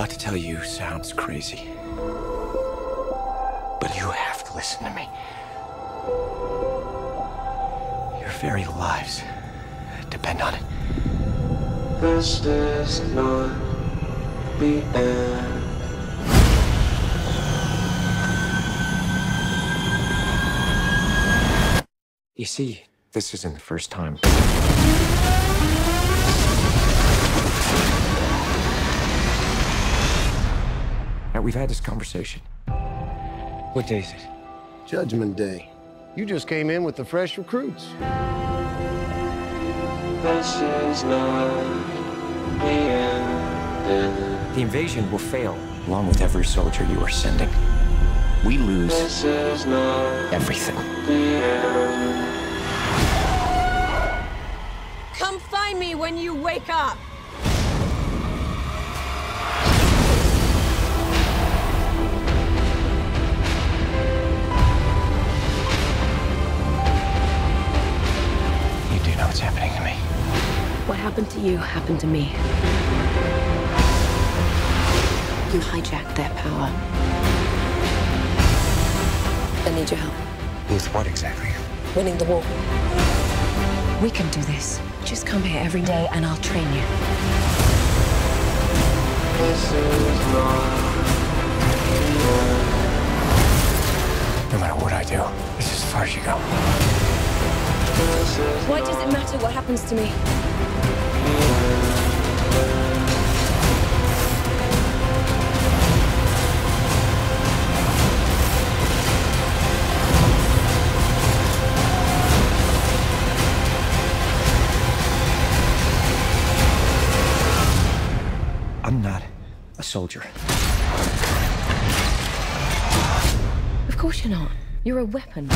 about to tell you sounds crazy. But you have to listen to me. Your very lives depend on it. This is not the end. You see, this isn't the first time. Now, we've had this conversation. What day is it? Judgment Day. You just came in with the fresh recruits. This is not the end. The invasion will fail, along with every soldier you are sending. We lose This is not everything. the end. Come find me when you wake up. Happened to you happened to me. You hijacked their power. I need your help. With what exactly? Winning the war. We can do this. Just come here every day and I'll train you. This is not No matter what I do, this is as far as you go. this is Why does it matter what happens to me? I'm not a soldier. Of course you're not. You're a weapon.